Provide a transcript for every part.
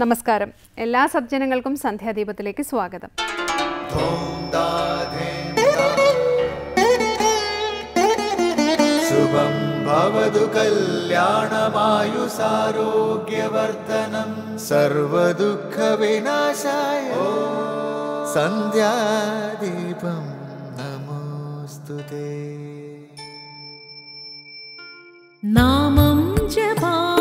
നമസ്കാരം. എല്ലാ സജ്ജനങ്ങൾക്കും സന്ധ്യാദീപത്തിലേക്ക് സ്വാഗതം. ശുഭം ഭവതു കല്യാണമായുസാരോഗ്യവർദ്ധനം. സർവദുഃഖവിനാശായ സന്ധ്യാദീപം നമോസ്തുതേ നാമം ജപായനം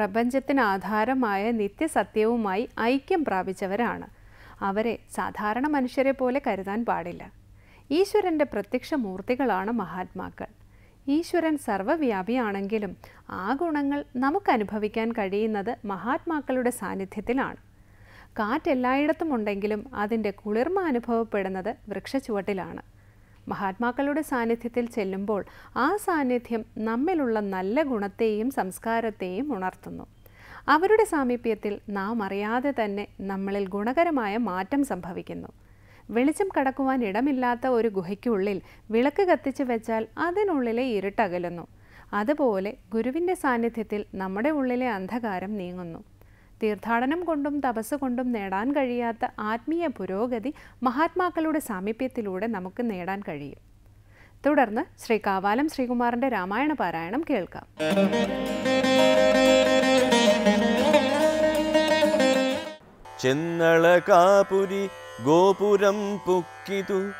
പ്രപഞ്ചത്തിന് ആധാരമായ നിത്യസത്യവുമായി ഐക്യം പ്രാപിച്ചവരാണ്. അവരെ സാധാരണ മനുഷ്യരെ പോലെ കരുതാൻ പാടില്ല. ഈശ്വരന്റെ പ്രത്യക്ഷ മൂർത്തികളാണ് മഹാത്മാക്കൾ. ഈശ്വരൻ സർവവ്യാപിയാണെങ്കിലും ആ ഗുണങ്ങൾ നമുക്ക് അനുഭവിക്കാൻ കഴിയുന്നത് മഹാത്മാക്കളുടെ സാന്നിധ്യത്തിലാണ്. കാറ്റ് എല്ലായിടത്തും ഉണ്ടെങ്കിലും അതിന്റെ കുളിർമ അനുഭവപ്പെടുന്നത് വൃക്ഷച്ചുവട്ടിലാണ്. മഹാത്മാക്കളുടെ സാന്നിധ്യത്തിൽ ചെല്ലുമ്പോൾ ആ സാന്നിധ്യം നമ്മിലുള്ള നല്ല ഗുണത്തെയും സംസ്കാരത്തെയും ഉണർത്തുന്നു. അവരുടെ സാമീപ്യത്തിൽ നാം അറിയാതെ തന്നെ നമ്മളിൽ ഗുണകരമായ മാറ്റം സംഭവിക്കുന്നു. വെളിച്ചം കടക്കുവാൻ ഇടമില്ലാത്ത ഒരു ഗുഹയ്ക്കുള്ളിൽ വിളക്ക് കത്തിച്ചു വെച്ചാൽ അതിനുള്ളിലെ ഇരുട്ടകലുന്നു. അതുപോലെ ഗുരുവിന്റെ സാന്നിധ്യത്തിൽ നമ്മുടെ ഉള്ളിലെ അന്ധകാരം നീങ്ങുന്നു. തീർത്ഥാടനം കൊണ്ടും തപസ് കൊണ്ടും നേടാൻ കഴിയാത്ത ആത്മീയ പുരോഗതി മഹാത്മാക്കളുടെ സാമീപ്യത്തിലൂടെ നമുക്ക് നേടാൻ കഴിയും. തുടർന്ന് ശ്രീ കാവാലം ശ്രീകുമാറിന്റെ രാമായണ പാരായണം കേൾക്കാം. ചെന്നള കാപുരി ഗോപുരം പുക്കിതു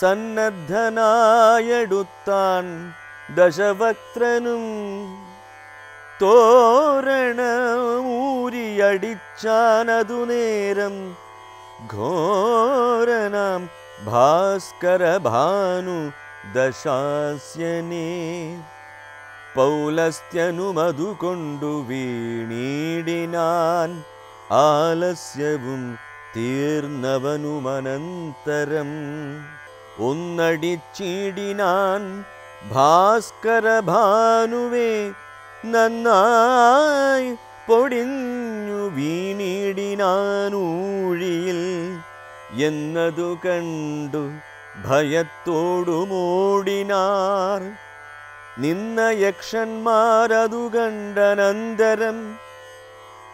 സന്നദ്ധനായെടുത്താൻ ദശവക്ത്രനും തോരണമൂരിയടിച്ചാനതു നേരം ഘോരനാം ഭാസ്കര ഭാനു ദശാസ്യനേ പൗലസ്ത്യനുമതു കൊണ്ടു വീണീടിനാൻ ആലസ്യവും തീർന്നവനുമനന്തരം ഒന്നടിച്ചിടിനാൻ ഭാസ്കര ഭാനുവേ നന്നായി പൊടിഞ്ഞു വീണിടിനാനൂഴിയിൽ. എന്നതു കണ്ടു ഭയത്തോടുമോടിനാർ നിന്ന യക്ഷന്മാരതു കണ്ടനന്തരം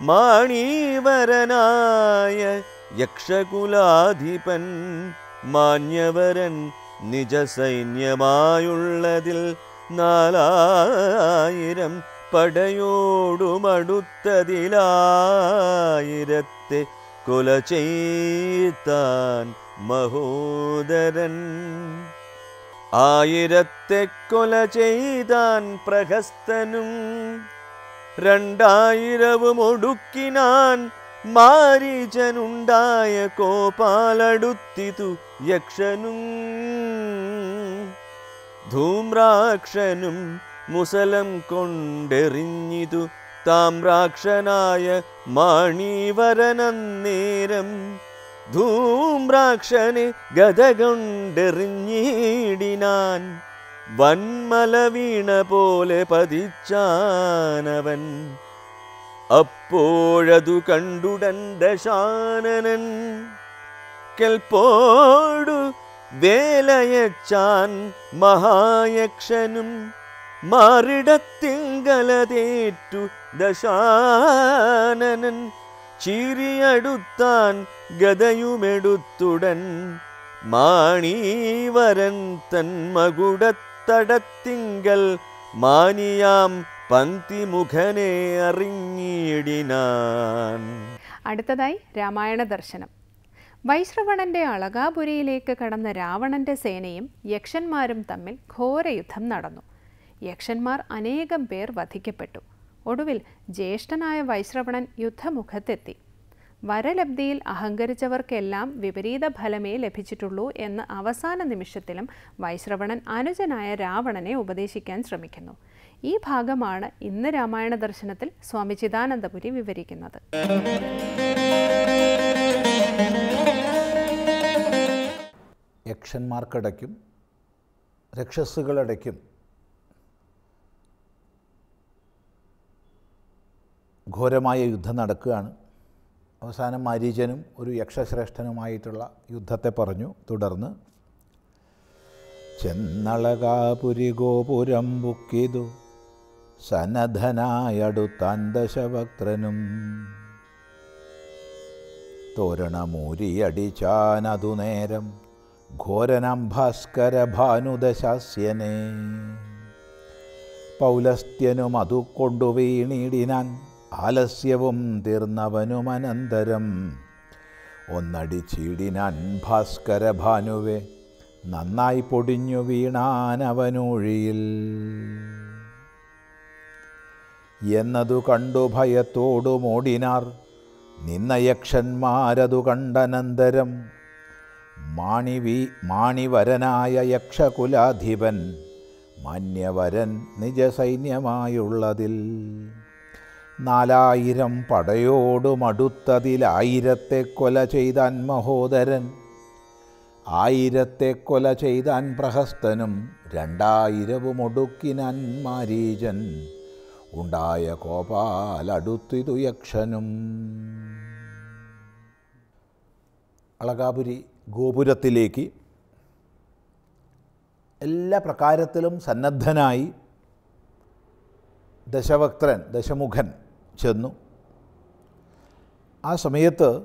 മാണീവരനായ യക്ഷകുലാധിപൻ മാന്യവരൻ നിജസൈന്യമായുള്ളതിൽ നാലായിരം പടയോടുമടുത്തതിലായിരത്തെ കൊല ചെയ്താൻ മഹോദരൻ. ആയിരത്തെ കൊല ചെയ്താൻ പ്രഹസ്തനും രണ്ടായിരവും ഒടുക്കിനാൻ മാരീചനുണ്ടായ കോപാലടുത്തിതു യക്ഷനും. ധൂമ്രാക്ഷനും മുസലം കൊണ്ടെറിഞ്ഞിതു താമ്രാക്ഷനായ മാണീവരനന്നേരം. ധൂമ്രാക്ഷനെ ഗത കൊണ്ടെറിഞ്ഞിടിനാൻ. വന്മല വീണ പോലെ പതിച്ചാനവൻ. അപ്പോഴതു കണ്ടുടൻ ദശാനനൻ. കെൽപ്പോടു വേലയച്ചാൻ മഹായക്ഷനും മാറിടത്തിങ്കലതേറ്റു ദശാനനൻ. ചിരിയടുത്താൻ ഗതയുമെടുത്തുടൻ മാണീവരൻ തൻ മകുടത്തടത്തിങ്കൽ മാനിയാം പന്തിമുഖനെ അറിഞ്ഞിടിനാൻ. അടുത്തതായി രാമായണ ദർശനം. വൈശ്രവണന്റെ അളകാപുരിയിലേക്ക് കടന്ന രാവണന്റെ സേനയും യക്ഷന്മാരും തമ്മിൽ ഘോരയുദ്ധം നടന്നു. യക്ഷന്മാർ അനേകം പേർ വധിക്കപ്പെട്ടു. ഒടുവിൽ ജ്യേഷ്ഠനായ വൈശ്രവണൻ യുദ്ധമുഖത്തെത്തി. വരലബ്ധിയിൽ അഹങ്കരിച്ചവർക്കെല്ലാം വിപരീത ഫലമേ ലഭിച്ചിട്ടുള്ളൂ എന്ന് അവസാന നിമിഷത്തിലും വൈശ്രവണൻ അനുജനായ രാവണനെ ഉപദേശിക്കാൻ ശ്രമിക്കുന്നു. ഈ ഭാഗമാണ് ഇന്ന് രാമായണ ദർശനത്തിൽ സ്വാമി ചിദാനന്ദപുരി വിവരിക്കുന്നത്. യക്ഷന്മാർക്കടയ്ക്കും രക്ഷസുകളിടയ്ക്കും ഘോരമായ യുദ്ധം നടക്കുകയാണ്. അവസാനം മരീചനും ഒരു യക്ഷശ്രേഷ്ഠനുമായിട്ടുള്ള യുദ്ധത്തെ പറഞ്ഞു തുടർന്ന് ചെന്നളകാപുരി ഗോപുരം ബുക്കിതു സന്നദ്ധനായടുത്താൻ ദശവക്ത്രനും തോരണമൂരിയടിച്ചാനതു നേരം ഘോരനം ഭാസ്കര ഭാനുദശാസ്യനെ പൗലസ്ത്യനും അതു കൊണ്ടു വീണിടിനാൻ ആലസ്യവും തീർന്നവനുമനന്തരം ഒന്നടി ചീടിനാൻ ഭാസ്കര ഭാനുവെ നന്നായി പൊടിഞ്ഞു വീണാനവനൊഴിയിൽ എന്നതു കണ്ടു ഭയത്തോടു മോടിനാർ നിന്ന യക്ഷന്മാരതു കണ്ടനന്തരം. മാണിവി മാണിവരനായ യക്ഷകുലാധിപൻ മാന്യവരൻ നിജസൈന്യമായുള്ളതിൽ. നാലായിരം പടയോടുമടുത്തതിലായിരത്തെ കൊല ചെയ്താൻ മഹോദരൻ. ആയിരത്തെ കൊല ചെയ്താൻ പ്രഹസ്തനും രണ്ടായിരവും ഒടുക്കിനാൻ മാരീചൻ ഉണ്ടായ കോപാലടുത്തിതു യക്ഷനും. അളകാപുരി ഗോപുരത്തിലേക്ക് എല്ലാ പ്രകാരത്തിലും സന്നദ്ധനായി ദശവക്ത്രൻ ദശമുഖൻ ചെന്നു. ആ സമയത്ത്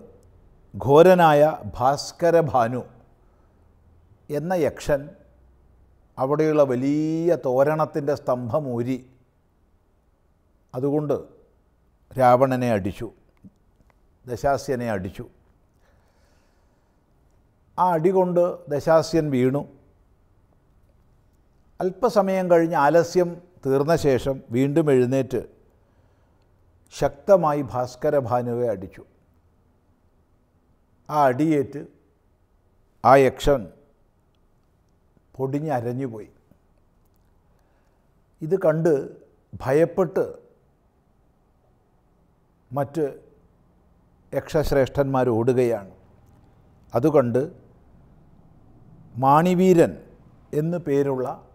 ഘോരനായ ഭാസ്കര ഭാനു എന്ന യക്ഷൻ അവിടെയുള്ള വലിയ തോരണത്തിന്റെ ഊരി അതുകൊണ്ട് രാവണനെ അടിച്ചു ദശാസ്യനെ അടിച്ചു. ആ അടി കൊണ്ട് ദശാസ്യൻ വീണു. അല്പസമയം കഴിഞ്ഞ് ആലസ്യം തീർന്ന ശേഷം വീണ്ടും എഴുന്നേറ്റ് ശക്തമായി ഭാസ്കര ഭാനുവെ അടിച്ചു. ആ അടിയേറ്റ് ആ യക്ഷൻ പൊടിഞ്ഞരഞ്ഞുപോയി. ഇത് കണ്ട് ഭയപ്പെട്ട് മറ്റ് യക്ഷശ്രേഷ്ഠന്മാർ ഓടുകയാണ്. അതുകൊണ്ട് മാണിവീരൻ എന്നു പേരുള്ള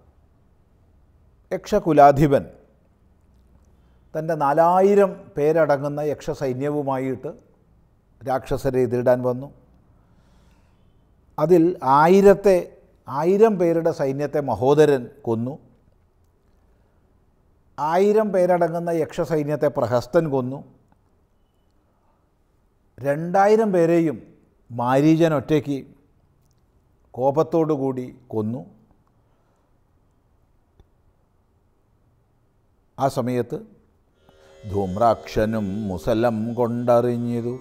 യക്ഷകുലാധിപൻ തന്റെ നാലായിരം പേരടങ്ങുന്ന യക്ഷസൈന്യവുമായിട്ട് രാക്ഷസരെ എതിരിടാൻ വന്നു. അതിൽ ആയിരത്തെ ആയിരം പേരുടെ സൈന്യത്തെ മഹോദരൻ കൊന്നു. ആയിരം പേരടങ്ങുന്ന യക്ഷസൈന്യത്തെ പ്രഹസ്തൻ കൊന്നു. രണ്ടായിരം പേരെയും മാരീജൻ ഒറ്റയ്ക്ക് കോപത്തോടുകൂടി കൊന്നു. ആ സമയത്ത് ധൂമ്രാക്ഷനും മുസലം കൊണ്ടറിഞ്ഞിതു.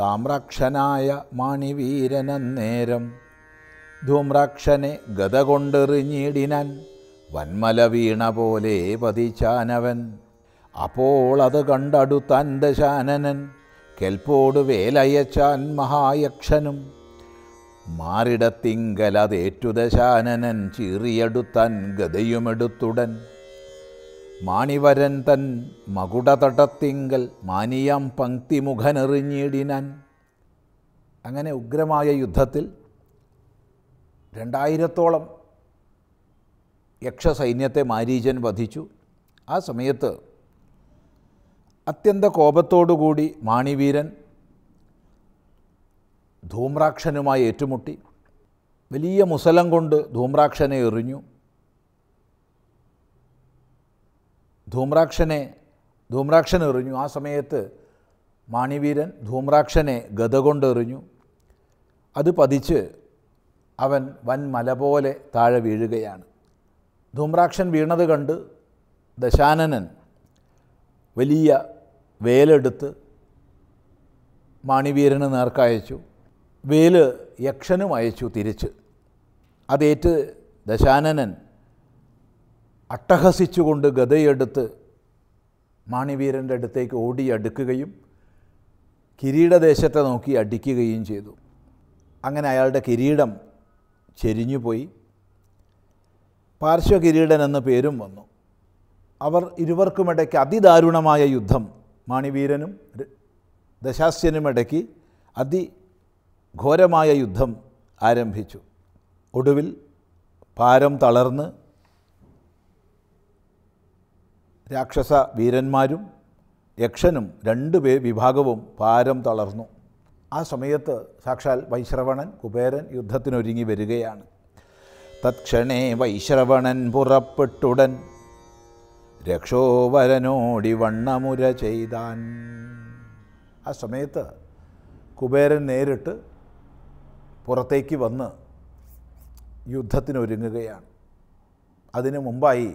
താമ്രാക്ഷനായ മാണിവീരനന്നേരം ധൂമ്രാക്ഷനെ ഗത കൊണ്ടെറിഞ്ഞിടിനാൻ. വന്മല വീണ പോലെ പതിച്ചാനവൻ. അപ്പോൾ അത് കണ്ടടുത്താൻ ദശാനനൻ കെൽപ്പോട് വേലയച്ചാൻ മഹായക്ഷനും. മാറിടത്തിങ്കലതേറ്റു ദശാനനൻ ചീറിയെടുത്താൻ ഗതയുമെടുത്തുടൻ മാണിവരൻ തൻ മകുടതടത്തിങ്കൽ മാനിയാം പങ്ക്തിമുഖനെറിഞ്ഞിടിനാൻ. അങ്ങനെ ഉഗ്രമായ യുദ്ധത്തിൽ രണ്ടായിരത്തോളം യക്ഷസൈന്യത്തെ മാരീചൻ വധിച്ചു. ആ സമയത്ത് അത്യന്ത കോപത്തോടുകൂടി മാണിവീരൻ ധൂമ്രാക്ഷനുമായി ഏറ്റുമുട്ടി. വലിയ മുസലം കൊണ്ട് ധൂമ്രാക്ഷനെ എറിഞ്ഞു. ധൂമ്രാക്ഷനെ ധൂമ്രാക്ഷൻ എറിഞ്ഞു. ആ സമയത്ത് മാണിവീരൻ ധൂമ്രാക്ഷനെ ഗത കൊണ്ടെറിഞ്ഞു അത് പതിച്ച് അവൻ വൻ മല പോലെ താഴെ വീഴുകയാണ്. ധൂമ്രാക്ഷൻ വീണത് കണ്ട് ദശാനനൻ വലിയ വേലെടുത്ത് മാണിവീരന് നേർക്കയച്ചു. വേൽ യക്ഷനും അയച്ചു തിരിച്ച്. അതേറ്റ് ദശാനനൻ അട്ടഹസിച്ചുകൊണ്ട് ഗതയെടുത്ത് മാണിവീരന്റെ അടുത്തേക്ക് ഓടി അടുക്കുകയും കിരീടദേശത്തെ നോക്കി അടിക്കുകയും ചെയ്തു. അങ്ങനെ അയാളുടെ കിരീടം ചെരിഞ്ഞുപോയി പാർശ്വകിരീടൻ എന്ന പേരും വന്നു. അവർ ഇരുവർക്കുമിടയ്ക്ക് അതിദാരുണമായ യുദ്ധം മാണിവീരനും ദശാസ്യനും ദശാസ്യനുമിടയ്ക്ക് അതിഘോരമായ യുദ്ധം ആരംഭിച്ചു. ഒടുവിൽ പാരം തളർന്ന് രാക്ഷസ വീരന്മാരും യക്ഷനും രണ്ട് പേ വിഭാഗവും പാരം തളർന്നു. ആ സമയത്ത് സാക്ഷാൽ വൈശ്രവണൻ കുബേരൻ യുദ്ധത്തിനൊരുങ്ങി വരികയാണ്. തത്ക്ഷണേ വൈശ്രവണൻ പുറപ്പെട്ടുടൻ രക്ഷോവരനോടി വണ്ണമുര ചെയ്താൻ. ആ സമയത്ത് കുബേരൻ നേരിട്ട് പുറത്തേക്ക് വന്ന് യുദ്ധത്തിനൊരുങ്ങുകയാണ്. അതിനു മുമ്പായി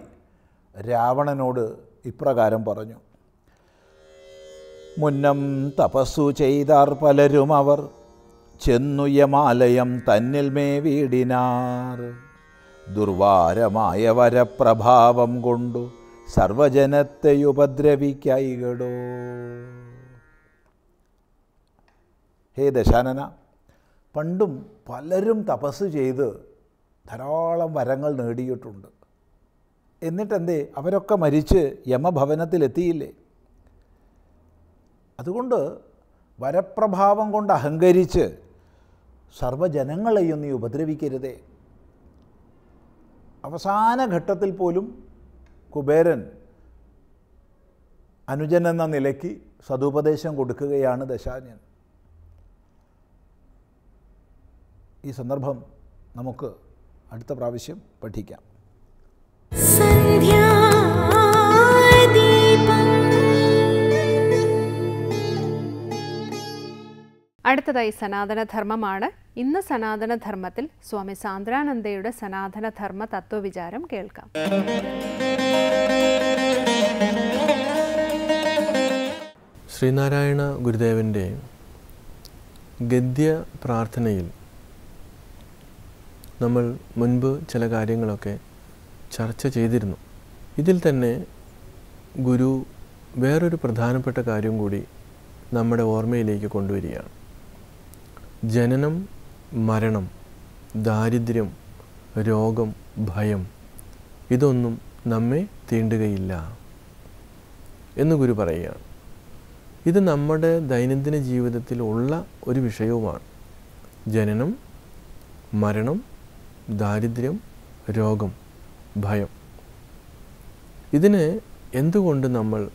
രാവണനോട് ഇപ്രകാരം പറഞ്ഞു. മുന്നം തപസ്സു ചെയ്താർ പലരും അവർ ചെന്നുയമാലയം തന്നിൽ മേ വീടിനാർ. ദുർവാരമായ വരപ്രഭാവം കൊണ്ടു സർവജനത്തെ ഉപദ്രവിക്കൈകടോ ഹേ ദശാനന പണ്ടും പലരും തപസ് ചെയ്ത് ധാരാളം വരങ്ങൾ നേടിയിട്ടുണ്ട്. എന്നിട്ടെന്തേ? അവരൊക്കെ മരിച്ച് യമഭവനത്തിലെത്തിയില്ലേ? അതുകൊണ്ട് വരപ്രഭാവം കൊണ്ട് അഹങ്കരിച്ച് സർവജനങ്ങളെയും നീ ഉപദ്രവിക്കരുതേ. അവസാന ഘട്ടത്തിൽ പോലും കുബേരൻ അനുജൻ എന്ന നിലയ്ക്ക് സതുപദേശം കൊടുക്കുകയാണ് ദശാന്യൻ. ഈ സന്ദർഭം നമുക്ക് അടുത്ത പ്രാവശ്യം പഠിക്കാം. അടുത്തതായി സനാതനധർമ്മമാണ്. ഇന്ന് സനാതനധർമ്മത്തിൽ സ്വാമി സാന്ദ്രാനന്ദയുടെ സനാതനധർമ്മ തത്വവിചാരം കേൾക്കാം. ശ്രീനാരായണ ഗുരുദേവന്റെ ഗദ്യ പ്രാർത്ഥനയിൽ നമ്മൾ മുൻപ് ചില കാര്യങ്ങളൊക്കെ ചർച്ച ചെയ്തിരുന്നു. ഇതിൽ തന്നെ ഗുരു വേറൊരു പ്രധാനപ്പെട്ട കാര്യം കൂടി നമ്മുടെ ഓർമ്മയിലേക്ക് കൊണ്ടുവരികയാണ്. ജനനം മരണം ദാരിദ്ര്യം രോഗം ഭയം ഇതൊന്നും നമ്മെ തീണ്ടുകയില്ല എന്ന് ഗുരു പറയുകയാണ്. ഇത് നമ്മുടെ ദൈനംദിന ജീവിതത്തിൽ ഉള്ള ഒരു വിഷയവുമാണ്. ജനനം മരണം ദാരിദ്ര്യം രോഗം ഭയം. ഇതിനെ എന്തുകൊണ്ട് നമ്മൾ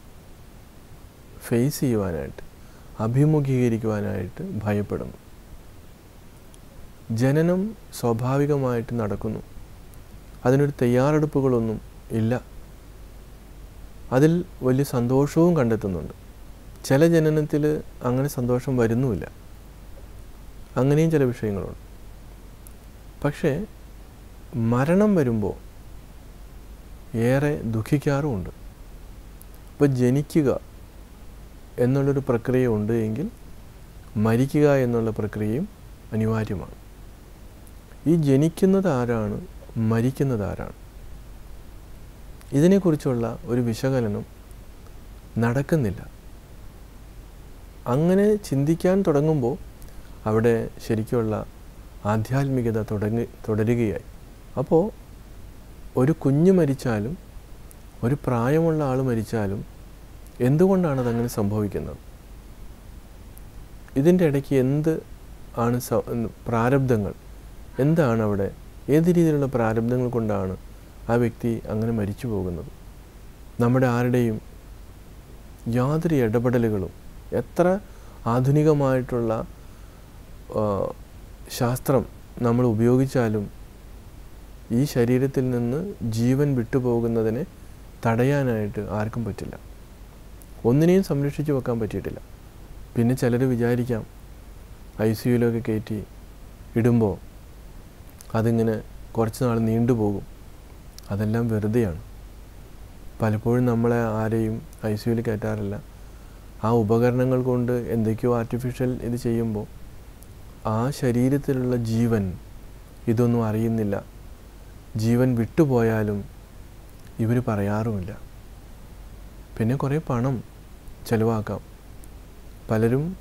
ഫേസ് ചെയ്യുവാനായിട്ട് അഭിമുഖീകരിക്കുവാനായിട്ട് ഭയപ്പെടുന്നു? ജനനം സ്വാഭാവികമായിട്ട് നടക്കുന്നു. അതിനൊരു തയ്യാറെടുപ്പുകളൊന്നും ഇല്ല. അതിൽ വലിയ സന്തോഷവും കണ്ടെത്തുന്നുണ്ട്. ചില ജനനത്തിൽ അങ്ങനെ സന്തോഷം വരുന്നുമില്ല. അങ്ങനെയും ചില വിഷയങ്ങളുണ്ട്. പക്ഷേ മരണം വരുമ്പോൾ ഏറെ ദുഃഖിക്കാറുമുണ്ട്. ഇപ്പോൾ ജനിക്കുക എന്നുള്ളൊരു പ്രക്രിയ ഉണ്ട് എങ്കിൽ മരിക്കുക എന്നുള്ള പ്രക്രിയയും അനിവാര്യമാണ്. ഈ ജനിക്കുന്നത് ആരാണ്? മരിക്കുന്നത് ആരാണ്? ഇതിനെക്കുറിച്ചുള്ള ഒരു വിശകലനം നടക്കുന്നില്ല. അങ്ങനെ ചിന്തിക്കാൻ തുടങ്ങുമ്പോൾ അവിടെ ശരിക്കുള്ള ആധ്യാത്മികത തുടങ്ങി തുടരുകയായി. അപ്പോൾ ഒരു കുഞ്ഞു മരിച്ചാലും ഒരു പ്രായമുള്ള ആൾ മരിച്ചാലും എന്തുകൊണ്ടാണ് അതങ്ങനെ സംഭവിക്കുന്നത്? ഇതിന്റെ ഇടയ്ക്ക് എന്ത് ആണ് പ്രാരബ്ധങ്ങൾ? എന്താണ് അവിടെ? ഏത് രീതിയിലുള്ള പ്രാരബ്ധങ്ങൾ കൊണ്ടാണ് ആ വ്യക്തി അങ്ങനെ മരിച്ചു പോകുന്നത്? നമ്മുടെ ആരുടെയും യാതൊരു ഇടപെടലുകളും എത്ര ആധുനികമായിട്ടുള്ള ശാസ്ത്രം നമ്മൾ ഉപയോഗിച്ചാലും ഈ ശരീരത്തിൽ നിന്ന് ജീവൻ വിട്ടുപോകുന്നതിനെ തടയാനായിട്ട് ആർക്കും പറ്റില്ല. ഒന്നിനെയും സംരക്ഷിച്ചു വെക്കാൻ പറ്റിയിട്ടില്ല. പിന്നെ ചിലർ വിചാരിക്കാം ഐ സി യുയിലൊക്കെ കയറ്റി ഇടുമ്പോൾ അതിങ്ങനെ കുറച്ച് നാൾ നീണ്ടുപോകും അതെല്ലാം വെറുതെയാണ്. പലപ്പോഴും നമ്മളെ ആരെയും ഐ സി യുയിൽ കയറ്റാറില്ല. ആ ഉപകരണങ്ങൾ കൊണ്ട് എന്തൊക്കെയോ ആർട്ടിഫിഷ്യൽ ഇത് ചെയ്യുമ്പോൾ ആ ശരീരത്തിലുള്ള ജീവൻ ഇതൊന്നും അറിയുന്നില്ല. ജീവൻ വിട്ടുപോയാലും ഇവർ പറയാറുമില്ല. പിന്നെ കുറേ പണം ചിലവാക്കാം. പലരും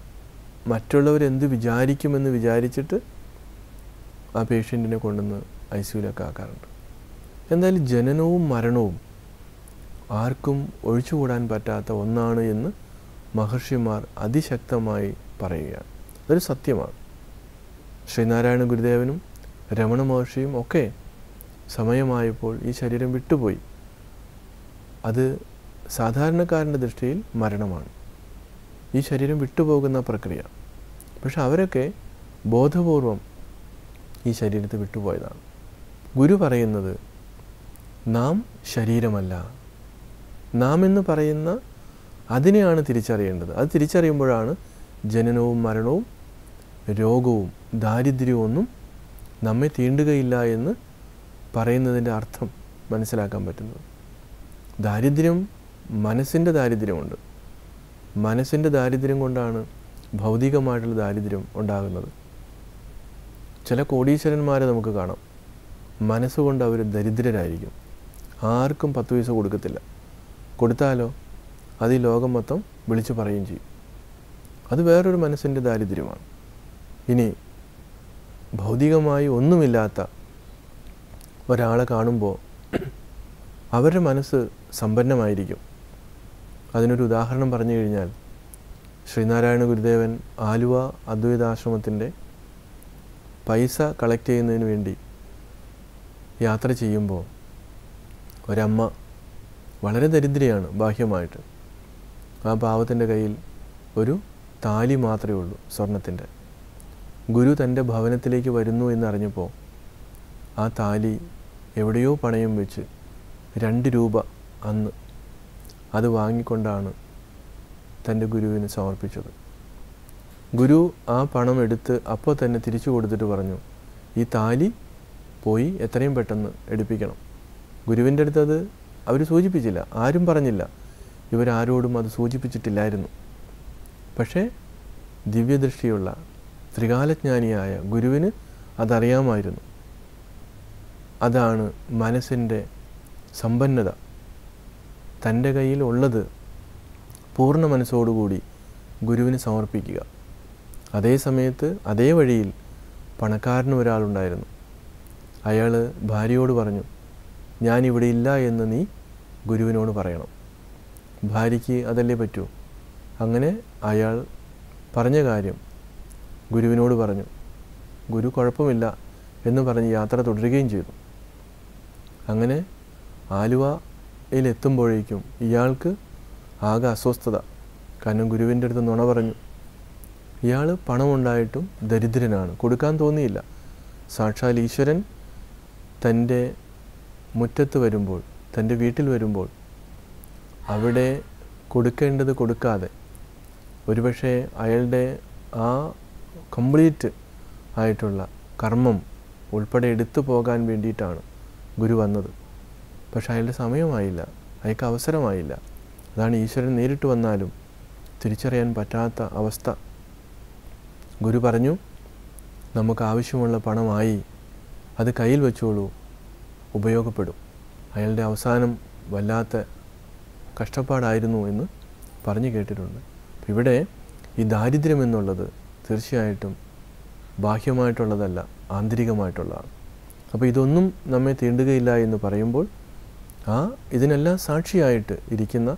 മറ്റുള്ളവരെന്ത് വിചാരിക്കുമെന്ന് വിചാരിച്ചിട്ട് ആ പേഷ്യന്റിനെ കൊണ്ടുവന്ന് ഐ സിയുലൊക്കെ ആക്കാറുണ്ട്. എന്തായാലും ജനനവും മരണവും ആർക്കും ഒഴിച്ചുകൂടാൻ പറ്റാത്ത ഒന്നാണ് എന്ന് മഹർഷിമാർ അതിശക്തമായി പറയുകയാണ്. അതൊരു സത്യമാണ്. ശ്രീനാരായണ ഗുരുദേവനും രമണ മഹർഷിയും ഒക്കെ സമയമായപ്പോൾ ഈ ശരീരം വിട്ടുപോയി. അത് സാധാരണക്കാരന്റെ ദൃഷ്ടിയിൽ മരണമാണ്. ഈ ശരീരം വിട്ടുപോകുന്ന പ്രക്രിയ. പക്ഷെ അവരൊക്കെ ബോധപൂർവം ഈ ശരീരത്തെ വിട്ടുപോയതാണ്. ഗുരു പറയുന്നത് നാം ശരീരമല്ല. നാം എന്ന് പറയുന്ന അതിനെയാണ് തിരിച്ചറിയേണ്ടത്. അത് തിരിച്ചറിയുമ്പോഴാണ് ജനനവും മരണവും രോഗവും ദാരിദ്ര്യവും ഒന്നും നമ്മെ തീണ്ടുകയില്ല എന്ന് പറയുന്നതിന്റെ അർത്ഥം മനസ്സിലാക്കാൻ പറ്റുന്നത്. ദാരിദ്ര്യം മനസ്സിന്റെ ദാരിദ്ര്യമുണ്ട്. മനസ്സിന്റെ ദാരിദ്ര്യം കൊണ്ടാണ് ഭൗതികമായിട്ടുള്ള ദാരിദ്ര്യം ഉണ്ടാകുന്നത്. ചില കോടീശ്വരന്മാരെ നമുക്ക് കാണാം. മനസ്സുകൊണ്ട് അവർ ദരിദ്രരായിരിക്കും. ആർക്കും പത്ത് പൈസ കൊടുക്കത്തില്ല. കൊടുത്താലോ? അത് ഈ ലോകം മൊത്തം വിളിച്ചു പറയുകയും ചെയ്യും. അത് വേറൊരു മനസ്സിന്റെ ദാരിദ്ര്യമാണ്. ഇനി ഭൗതികമായി ഒന്നുമില്ലാത്ത ഒരാളെ കാണുമ്പോൾ അവരുടെ മനസ്സ് സമ്പന്നമായിരിക്കും. അതിനൊരു ഉദാഹരണം പറഞ്ഞു കഴിഞ്ഞാൽ ശ്രീനാരായണ ഗുരുദേവൻ ആലുവ അദ്വൈതാശ്രമത്തിന്റെ പൈസ കളക്ട് ചെയ്യുന്നതിന് വേണ്ടി യാത്ര ചെയ്യുമ്പോൾ ഒരമ്മ വളരെ ദരിദ്രയാണ് ബാഹ്യമായിട്ട്. ആ പാവത്തിന്റെ കയ്യിൽ ഒരു താലി മാത്രമേ ഉള്ളൂ സ്വർണത്തിന്റെ. ഗുരു തന്റെ ഭവനത്തിലേക്ക് വരുന്നു എന്നറിഞ്ഞപ്പോൾ ആ താലി എവിടെയോ പണയം വെച്ച് രണ്ട് രൂപ അന്ന് അത് വാങ്ങിക്കൊണ്ടാണ് തന്റെ ഗുരുവിന് സമർപ്പിച്ചത്. ഗുരു ആ പണം എടുത്ത് അപ്പോൾ തന്നെ തിരിച്ചു കൊടുത്തിട്ട് പറഞ്ഞു ഈ താലി പോയി എത്രയും പെട്ടെന്ന് എടുപ്പിക്കണം. ഗുരുവിന്റെ അടുത്ത് അത് അവർ സൂചിപ്പിച്ചില്ല ആരും പറഞ്ഞില്ല. ഇവരാരോടും അത് സൂചിപ്പിച്ചിട്ടില്ലായിരുന്നു. പക്ഷേ ദിവ്യദൃഷ്ടിയുള്ള ത്രികാലജ്ഞാനിയായ ഗുരുവിന് അതറിയാമായിരുന്നു. അതാണ് മനസ്സിന്റെ സമ്പന്നത. തന്റെ കയ്യിൽ ഉള്ളത് പൂർണ മനസ്സോടുകൂടി ഗുരുവിന് സമർപ്പിക്കുക. അതേ സമയത്ത് അതേ വഴിയിൽ പണക്കാരനും ഒരാളുണ്ടായിരുന്നു അയാൾ ഭാര്യയോട് പറഞ്ഞു ഞാനിവിടെ ഇല്ല എന്ന് നീ ഗുരുവിനോട് പറയണം. ഭാര്യയ്ക്ക് അതല്ലേ പറ്റൂ? അങ്ങനെ അയാൾ പറഞ്ഞ കാര്യം ഗുരുവിനോട് പറഞ്ഞു ഗുരു കുഴപ്പമില്ല എന്ന് പറഞ്ഞ് യാത്ര തുടരുകയും ചെയ്തു. അങ്ങനെ ആലുവയിലെത്തുമ്പോഴേക്കും ഇയാൾക്ക് ആകെ അസ്വസ്ഥത. കാരണം ഗുരുവിന്റെ അടുത്ത് നുണ പറഞ്ഞു. ഇയാൾ പണമുണ്ടായിട്ടും ദരിദ്രനാണ്. കൊടുക്കാൻ തോന്നിയില്ല. സാക്ഷാൽ ഈശ്വരൻ തന്റെ മുറ്റത്ത് വരുമ്പോൾ തന്റെ വീട്ടിൽ വരുമ്പോൾ അവിടെ കൊടുക്കേണ്ടത് കൊടുക്കാതെ. ഒരുപക്ഷെ അയാളുടെ ആ കംപ്ലീറ്റ് ആയിട്ടുള്ള കർമ്മം ഉൾപ്പെടെ എടുത്തു പോകാൻ വേണ്ടിയിട്ടാണ്. ഗുരു വന്നത്. പക്ഷെ അയാളുടെ സമയമായില്ല. അയാൾക്ക് അവസരമായില്ല. അതാണ് ഈശ്വരൻ നേരിട്ട് വന്നാലും തിരിച്ചറിയാൻ പറ്റാത്ത അവസ്ഥ. ഗുരു പറഞ്ഞു നമുക്ക് ആവശ്യമുള്ള പണമായി അത് കയ്യിൽ വെച്ചോളൂ. ഉപയോഗപ്പെടും. അയാളുടെ അവസാനം വല്ലാത്ത കഷ്ടപ്പാടായിരുന്നു എന്ന് പറഞ്ഞു കേട്ടിട്ടുണ്ട്. ഇവിടെ ഈ ദാരിദ്ര്യം എന്നുള്ളത് തീർച്ചയായിട്ടും ബാഹ്യമായിട്ടുള്ളതല്ല ആന്തരികമായിട്ടുള്ളതാണ്. അപ്പോൾ ഇതൊന്നും നമ്മെ തീണ്ടുകയില്ല എന്ന് പറയുമ്പോൾ ആ ഇതിനെല്ലാം സാക്ഷിയായിട്ട് ഇരിക്കുന്ന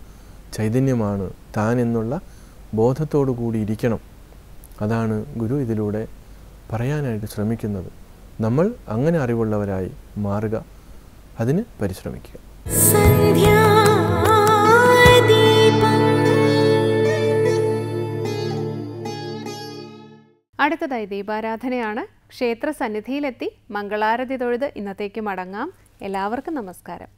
ചൈതന്യമാണ് താൻ എന്നുള്ള ബോധത്തോടു കൂടി ഇരിക്കണം. അതാണ് ഗുരു ഇതിലൂടെ പറയാനായിട്ട് ശ്രമിക്കുന്നത്. നമ്മൾ അങ്ങനെ അറിവുള്ളവരായി മാറുക അതിന് പരിശ്രമിക്കുക. അടുത്തതായി ദീപാരാധനയാണ് ക്ഷേത്ര സന്നിധിയിലെത്തി മംഗളാരതി തൊഴുത് ഇന്നത്തേക്ക് മടങ്ങാം. എല്ലാവർക്കും നമസ്കാരം.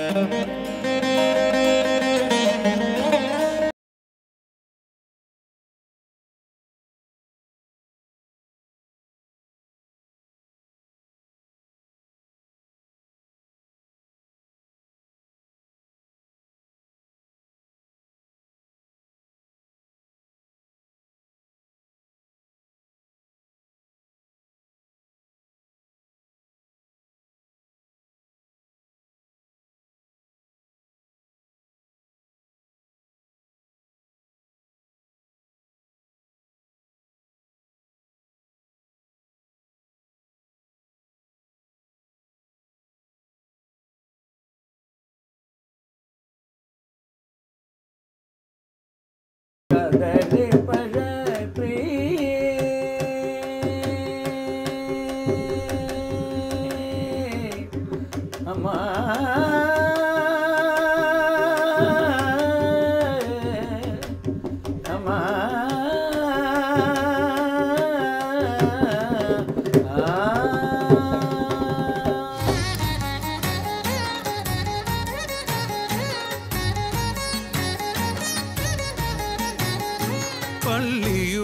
பள்ளியும்